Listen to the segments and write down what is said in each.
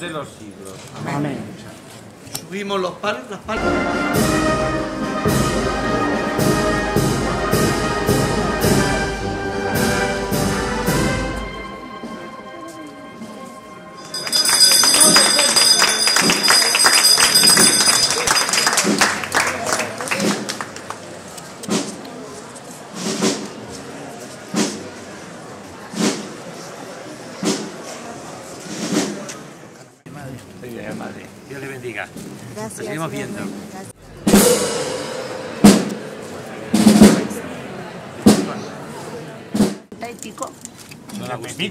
de los siglos. Amén. Subimos los palos, las palas. Madre. Dios le bendiga. Gracias. Nos seguimos viendo. Gracias. y pico.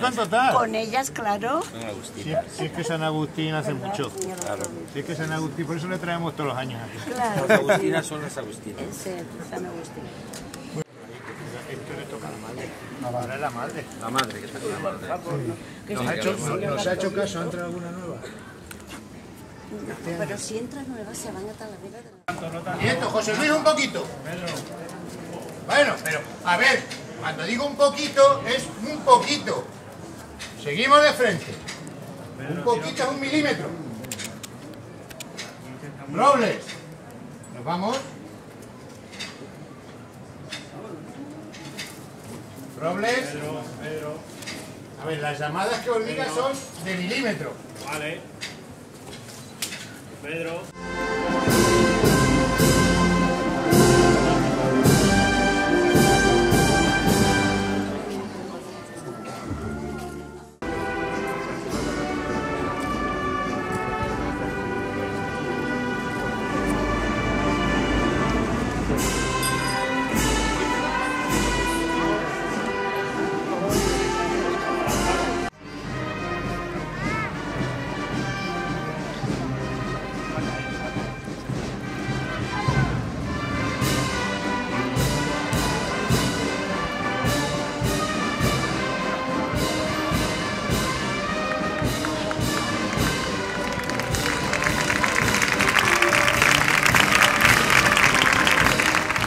En total. Con ellas, claro. Si, si es que San Agustín hace mucho. Claro. Si es que San Agustín, por eso le traemos todos los años aquí. Claro. Las Agustinas son las Agustinas. Ese, San Agustín. Esto le toca a la madre. Ahora es la madre. La madre que está con la madre. Nos ha hecho, nos ha hecho caso, ¿ha entrado alguna nueva? Pero si entran nuevas se van a Talavera de la... Y esto, José Luis, un poquito. Bueno, pero, a ver, cuando digo un poquito, es un poquito. Seguimos de frente. Un poquito es un milímetro. Robles. Nos vamos. Robles. A ver, las llamadas que os diga son de milímetro. Vale. Pedro.